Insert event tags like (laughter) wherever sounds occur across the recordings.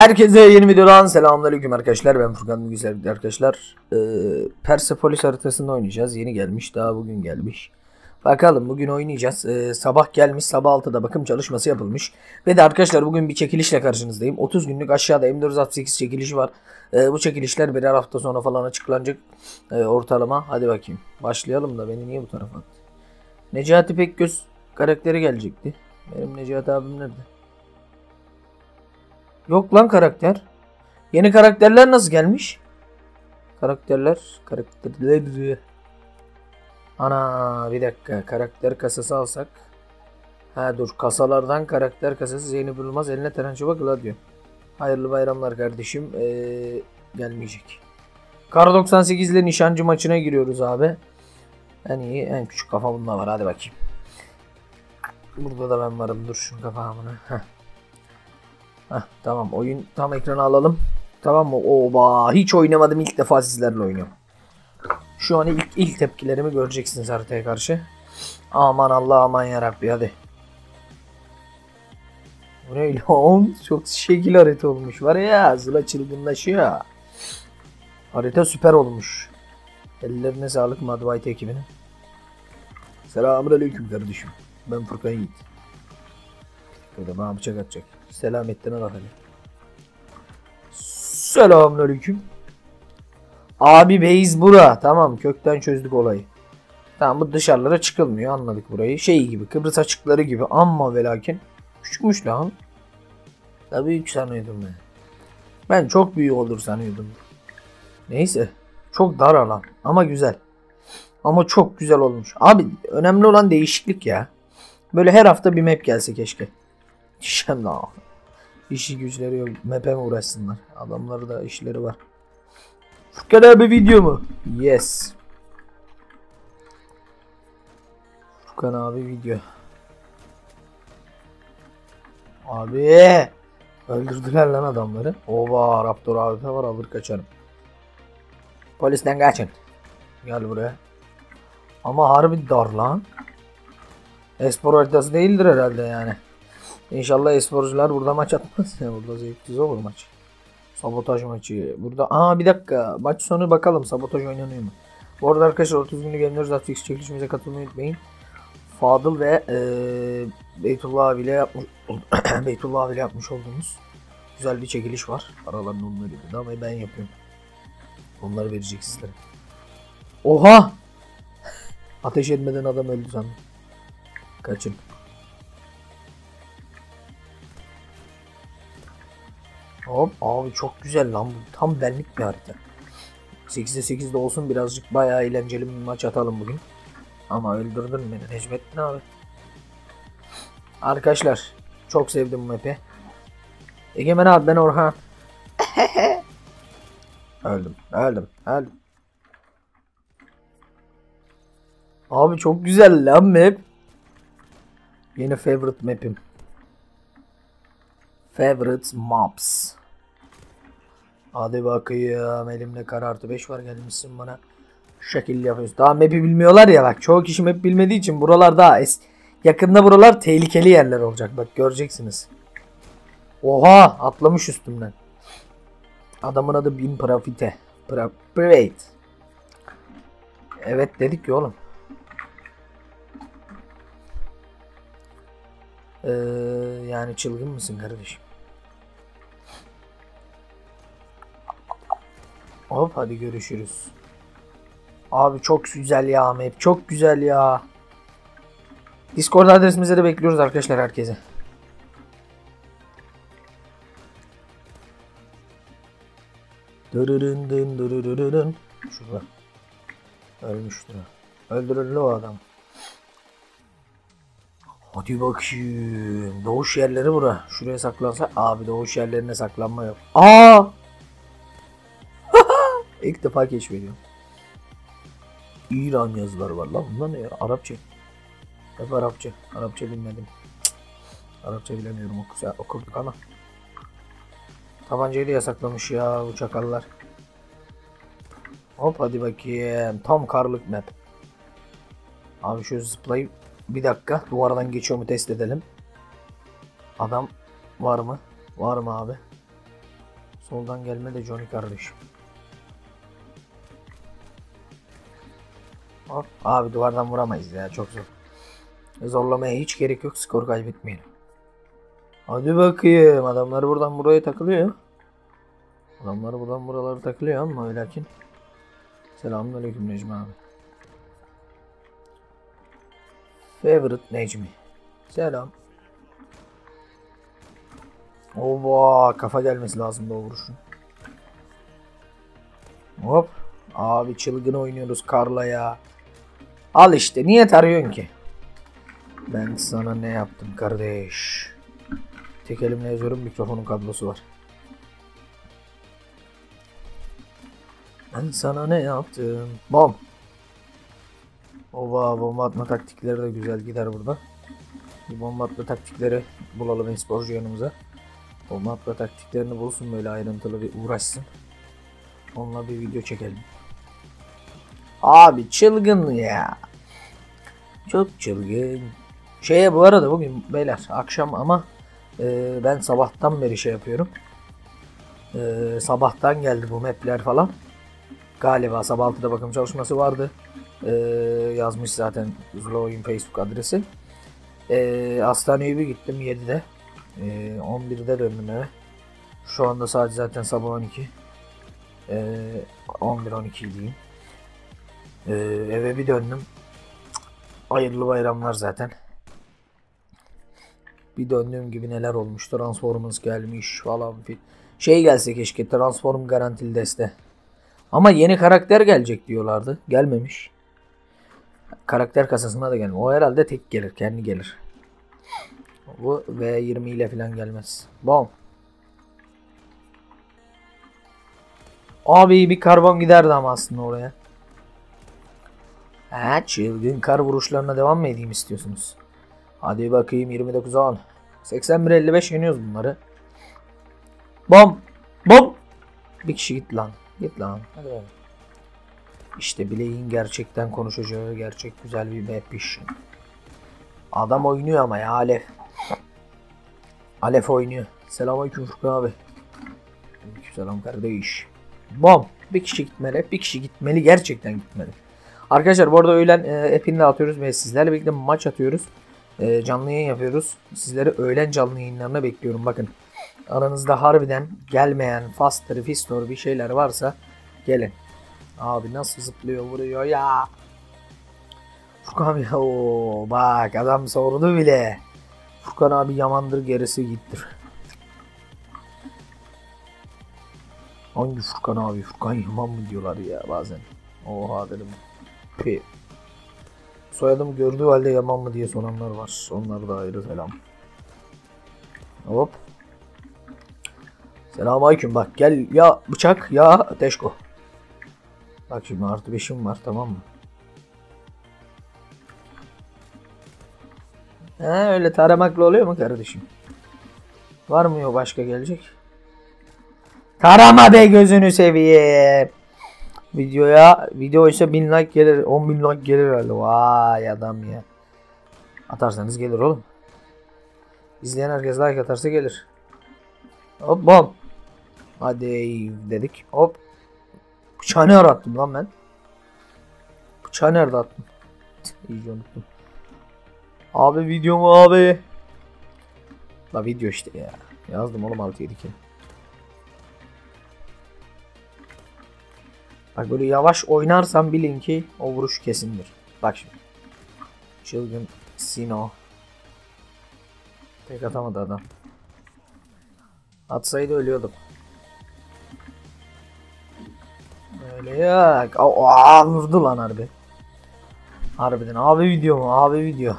Herkese yeni videodan selamünaleyküm arkadaşlar. Ben Furkan Güzel arkadaşlar. Ee, Persepolis haritasında oynayacağız. Yeni gelmiş. Daha bugün gelmiş. Bakalım bugün oynayacağız. Ee, sabah gelmiş. Sabah 6'da bakım çalışması yapılmış. Ve de arkadaşlar bugün bir çekilişle karşınızdayım. 30 günlük aşağıda M468 çekilişi var. Ee, bu çekilişler birer hafta sonra falan açıklanacak. Ee, ortalama. Hadi bakayım. Başlayalım da beni niye bu tarafa attı? Necati Pekgöz karakteri gelecekti. Benim Necati abim nerede? Yok lan karakter. Yeni karakterler nasıl gelmiş? Karakterler, karakterler. Ana bir dakika karakter kasası alsak. Ha dur kasalardan karakter kasası Zeynep Yılmaz eline Terençova Gladio. Hayırlı bayramlar kardeşim. Ee, gelmeyecek. Kar 98 ile nişancı maçına giriyoruz abi. En iyi en küçük kafa bunda var hadi bakayım. Burada da ben varım dur şunu kafamını. Heh. Heh, tamam oyun tam ekrana alalım. Tamam mı? Oba hiç oynamadım ilk defa sizlerle oynuyorum. Şu an ilk, ilk tepkilerimi göreceksiniz haritaya karşı. Aman Allah aman yarabbi hadi. Bu ne lan? (laughs) Çok şekil harita olmuş var ya. Zıla çılgınlaşıyor. Harita süper olmuş. Ellerine sağlık Mad White ekibinin. Selamünaleyküm kardeşim. Ben Furkan Yiğit. Burada bana bıçak atacak. Selamettin'e bak hele. Selamünaleyküm. Abi base bura. Tamam kökten çözdük olayı. Tamam bu dışarılara çıkılmıyor anladık burayı. Şey gibi Kıbrıs açıkları gibi amma ve lakin. Küçükmüş lan. Da büyük sanıyordum ben. Ben çok büyük olur sanıyordum. Neyse. Çok dar alan ama güzel. Ama çok güzel olmuş. Abi önemli olan değişiklik ya. Böyle her hafta bir map gelse keşke. Şem daha. İşi güçleri yok. Map'e mi uğraşsınlar? Adamları da işleri var. Furkan abi video mu? Yes. Furkan abi video. Abi. Öldürdüler lan adamları. Ova Raptor abi var alır kaçarım. Polisten kaçın. Gel buraya. Ama harbi dar lan. Espor haritası değildir herhalde yani. İnşallah esporcular burada maç atmaz. Burada zevkli olur maç. Sabotaj maçı. Burada aa bir dakika. Maç sonu bakalım sabotaj oynanıyor mu? Bu arada arkadaşlar 30 günlük Emre Netflix çekilişimize katılmayı unutmayın. Fadıl ve ee, Beytullah abiyle yapmış (clears throat) Beytullah abiyle yapmış olduğumuz güzel bir çekiliş var. Aralarında onları dedi ama ben yapıyorum. Onları verecek sizlere. Oha! (laughs) Ateş etmeden adam öldü sandım. Kaçın. Hop abi çok güzel lan bu. Tam benlik bir harita. 8'de 8'de olsun birazcık bayağı eğlenceli bir maç atalım bugün. Ama öldürdün beni Necmettin abi. Arkadaşlar çok sevdim bu map'i. Egemen abi ben Orhan. (laughs) öldüm, öldüm, öldüm. Abi çok güzel lan map. Yeni favorite map'im. Favorite maps. Hadi bakayım elimde kar artı 5 var gelmişsin bana. Şekil yapıyorsun. Daha map'i bilmiyorlar ya bak. Çoğu kişi map bilmediği için buralar daha es yakında buralar tehlikeli yerler olacak. Bak göreceksiniz. Oha atlamış üstümden. Adamın adı Bin Profite. Private. Evet dedik ki oğlum. Ee, yani çılgın mısın kardeşim? Hop hadi görüşürüz. Abi çok güzel ya map. Çok güzel ya. Discord adresimize de bekliyoruz arkadaşlar herkese. Dırırın dın dırırın. Şurada. Ölmüştür. Öldürün o adam. Hadi bakayım. Doğuş yerleri bura. Şuraya saklansa. Abi doğuş yerlerine saklanma yok. Aa! İlk defa keşfediyorum. İran yazıları var lan. Bunlar ne ya? Arapça. Hep Arapça. Arapça bilmedim. Cık. Arapça bilemiyorum okusa, okurduk ama. Tabancayı da yasaklamış ya bu çakallar. Hop hadi bakayım. Tam karlık map. Abi şu zıplayıp bir dakika duvardan geçiyor mu test edelim. Adam var mı? Var mı abi? Soldan gelme de Johnny kardeşim. Abi duvardan vuramayız ya çok zor. Zorlamaya hiç gerek yok skor kaybetmeyelim. Hadi bakayım adamlar buradan buraya takılıyor. Adamlar buradan buraları takılıyor ama ve lakin. Selamünaleyküm Necmi abi. Favorite Necmi. Selam. Ova kafa gelmesi lazım da vuruşun. Hop. Abi çılgın oynuyoruz Karla ya. Al işte niye tarıyorsun ki? Ben sana ne yaptım kardeş? Tek elimle yazıyorum mikrofonun kablosu var. Ben sana ne yaptım? Bom. Ova bomba atma taktikleri de güzel gider burada. Bir bomba atma taktikleri bulalım esporcu yanımıza. Bomba atma taktiklerini bulsun böyle ayrıntılı bir uğraşsın. Onunla bir video çekelim. Abi çılgın ya. Çok çılgın. Şeye bu arada bugün beyler akşam ama e, ben sabahtan beri şey yapıyorum. E, sabahtan geldi bu mapler falan. Galiba sabah 6'da bakım çalışması vardı. E, yazmış zaten Zula'nın Facebook adresi. E, hastaneye bir gittim 7'de. E, 11'de döndüm eve. Şu anda saat zaten sabah 12. E, 11-12 diyeyim. E, eve bir döndüm. Hayırlı bayramlar zaten. Bir döndüğüm gibi neler olmuş. Transformers gelmiş falan filan. Şey gelse keşke Transform garantili deste. Ama yeni karakter gelecek diyorlardı. Gelmemiş. Karakter kasasına da gelmiyor. O herhalde tek gelir. Kendi gelir. Bu V20 ile falan gelmez. Bom. Abi bir karbon giderdi ama aslında oraya. Ha, çılgın kar vuruşlarına devam mı edeyim istiyorsunuz? Hadi bakayım 29 10. 81 55 yeniyoruz bunları. Bom. Bom. Bir kişi git lan. Git lan. Hadi bakalım. İşte bileğin gerçekten konuşacağı gerçek güzel bir map iş. Adam oynuyor ama ya Alef. Alef oynuyor. Selamünaleyküm Furkan abi. Selam kardeş. Bom. Bir kişi gitmeli. Bir kişi gitmeli. Gerçekten gitmeli. Arkadaşlar bu arada öğlen e, app'ini de atıyoruz ve sizlerle birlikte maç atıyoruz. E, canlı yayın yapıyoruz. Sizleri öğlen canlı yayınlarına bekliyorum. Bakın aranızda harbiden gelmeyen Faster, Fistor bir şeyler varsa gelin. Abi nasıl zıplıyor vuruyor ya. Furkan abi (laughs) o bak adam sordu bile. Furkan abi yamandır gerisi gittir. Hangi Furkan abi? Furkan Yaman mı diyorlar ya bazen. Oha dedim. Pi. Soyadımı gördüğü halde Yaman mı diye soranlar var. Onlar da ayrı selam. Hop. Selamünaleyküm bak gel ya bıçak ya ateşko. Bak şimdi artı beşim var tamam mı? He öyle taramakla oluyor mu kardeşim? Var mı yok başka gelecek? Tarama be gözünü seveyim. Videoya video ise 1000 like gelir 10 bin like gelir herhalde. Vay adam ya. Atarsanız gelir oğlum. İzleyen herkes like atarsa gelir. Hop bom. Hadi dedik. Hop. Bıçağı nerede attım lan ben? Bıçağı nerede attım? İyice unuttum. Abi video mu abi? La video işte ya. Yazdım oğlum 6 7 kere. Bak böyle yavaş oynarsam bilin ki o vuruş kesindir. Bak şimdi. Çılgın Sino. Tek atamadı adam. Atsaydı ölüyordum. Öyle ya. Aa, vurdu lan harbi. Harbiden abi video mu? Abi video.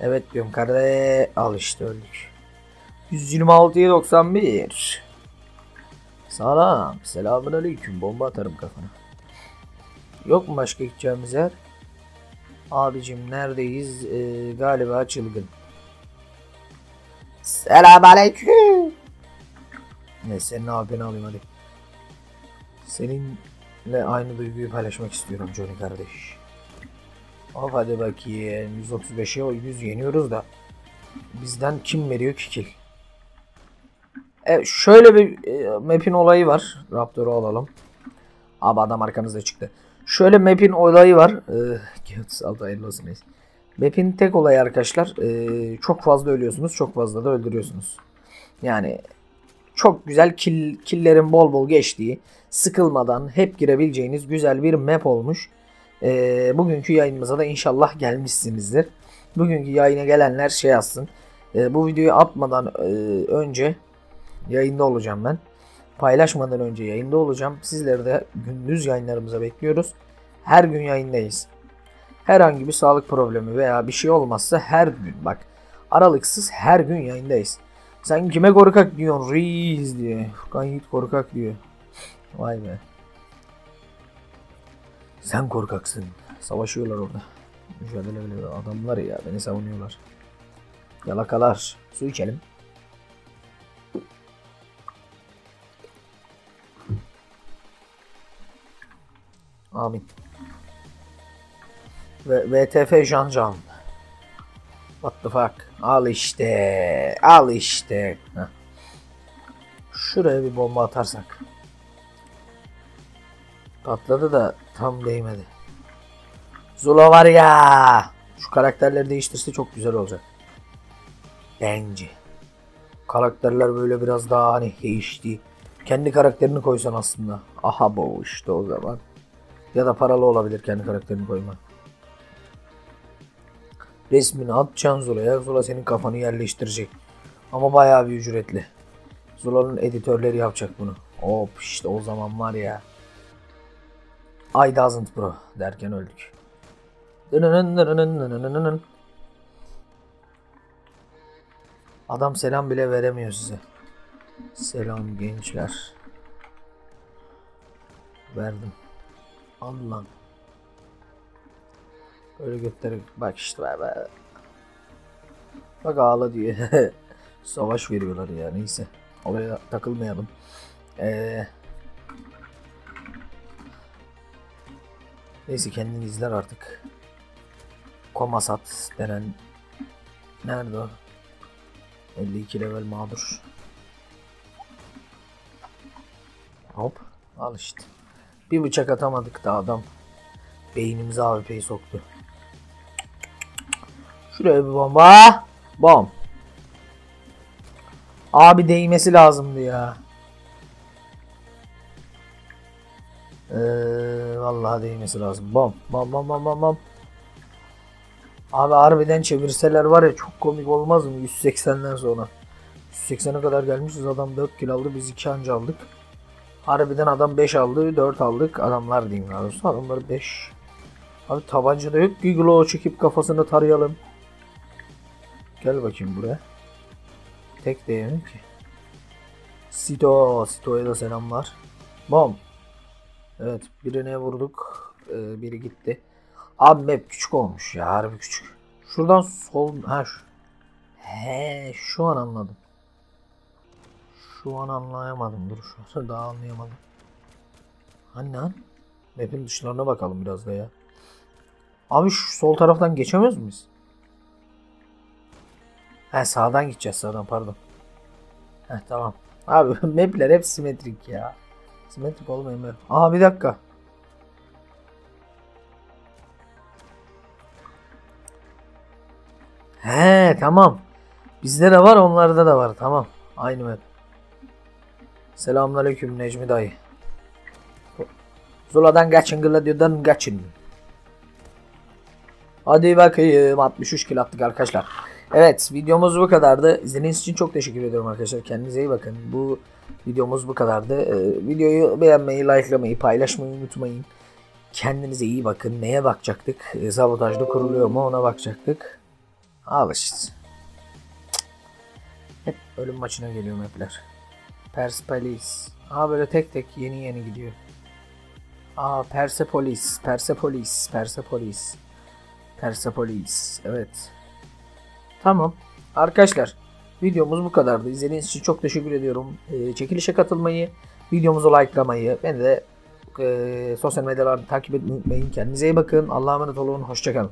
Evet diyorum kardeş. Al işte öldük. 126'ya 91. Selam. Selamun aleyküm. Bomba atarım kafana. Yok mu başka gideceğimiz yer? Abicim neredeyiz? Ee, galiba çılgın. Selam aleyküm. Ne senin abini alayım hadi. Seninle aynı duyguyu paylaşmak istiyorum Johnny kardeş. Hop hadi bakayım. 135'e 100 yeniyoruz da. Bizden kim veriyor ki kill? Evet, şöyle bir e, map'in olayı var. Raptor'u alalım. Abi adam arkamızda çıktı. Şöyle map'in olayı var. Olsun neyse. Map'in tek olayı arkadaşlar. e, çok fazla ölüyorsunuz. Çok fazla da öldürüyorsunuz. Yani çok güzel kill, killerin bol bol geçtiği, sıkılmadan hep girebileceğiniz güzel bir map olmuş. Ee, bugünkü yayınımıza da inşallah gelmişsinizdir. Bugünkü yayına gelenler şey yazsın. Ee, bu videoyu atmadan e, önce yayında olacağım ben. Paylaşmadan önce yayında olacağım. Sizleri de gündüz yayınlarımıza bekliyoruz. Her gün yayındayız. Herhangi bir sağlık problemi veya bir şey olmazsa her gün bak aralıksız her gün yayındayız. Sen kime korkak diyorsun reis diye. Furkan Yiğit korkak diyor. Vay be. Sen korkaksın. Savaşıyorlar orada. Mücadele veriyor. Adamlar ya beni savunuyorlar. Yalakalar. Su içelim. Amin. Ve VTF Can Can. What the fuck? Al işte. Al işte. Heh. Şuraya bir bomba atarsak. Patladı da tam değmedi. Zula var ya. Şu karakterleri değiştirse çok güzel olacak. Bence. Karakterler böyle biraz daha hani değişti. Kendi karakterini koysan aslında. Aha bu işte o zaman. Ya da paralı olabilir kendi karakterini koyma. Resmini atacaksın Zula'ya. Zula senin kafanı yerleştirecek. Ama bayağı bir ücretli. Zula'nın editörleri yapacak bunu. Hop işte o zaman var ya. I doesn't bro derken öldük. Adam selam bile veremiyor size. Selam gençler. Verdim. Allah. Böyle götleri bak işte bak bak. Ağla diye. (laughs) Savaş veriyorlar ya neyse. Oraya takılmayalım. Ee, neyse kendini izler artık. Komasat denen Nerede o? 52 level mağdur. Hop al işte. Bir bıçak atamadık da adam beynimize AWP'yi soktu. Şuraya bir bomba. Bom. Abi değmesi lazımdı ya. Ee, vallahi değmesi lazım. Bom. Bom bom bom bom bom. Abi harbiden çevirseler var ya çok komik olmaz mı 180'den sonra. 180'e kadar gelmişiz adam 4 kill aldı biz 2 anca aldık. Harbiden adam 5 aldı 4 aldık adamlar diyeyim daha doğrusu adamlar 5. Abi tabanca da yok ki glow çekip kafasını tarayalım. Gel bakayım buraya. Tek değmiyor ki. Sito, Sito'ya da selamlar. Bom. Evet birine vurduk. Ee, biri gitti. Abi map küçük olmuş ya harbi küçük. Şuradan sol ha şu. He şu an anladım. Şu an anlayamadım. Dur şu an (laughs) daha anlayamadım. Hani lan? Map'in dışlarına bakalım biraz da ya. Abi şu sol taraftan geçemiyoruz muyuz? He sağdan gideceğiz sağdan pardon. He tamam. Abi (laughs) map'ler hep simetrik ya. Simetrik olmayın böyle. Aa bir dakika. He tamam. Bizde de var onlarda da var tamam. Aynı map. Selamünaleyküm Necmi dayı. Zula'dan kaçın Gladio'dan kaçın. Hadi bakayım 63 kill attık arkadaşlar. Evet videomuz bu kadardı. İzlediğiniz için çok teşekkür ediyorum arkadaşlar. Kendinize iyi bakın. Bu videomuz bu kadardı. Ee, videoyu beğenmeyi, likelamayı, paylaşmayı unutmayın. Kendinize iyi bakın. Neye bakacaktık? E, sabotajda kuruluyor mu ona bakacaktık. Al işte. Hep ölüm maçına geliyorum hepler. Persepolis. Aa böyle tek tek yeni yeni gidiyor. Aa Persepolis, Persepolis, Persepolis. Persepolis. Evet. Tamam. Arkadaşlar videomuz bu kadardı. İzlediğiniz için çok teşekkür ediyorum. Ee, çekilişe katılmayı, videomuzu likelamayı, beni de e, sosyal medyalarda takip etmeyi unutmayın. Kendinize iyi bakın. Allah'a emanet olun. Hoşçakalın.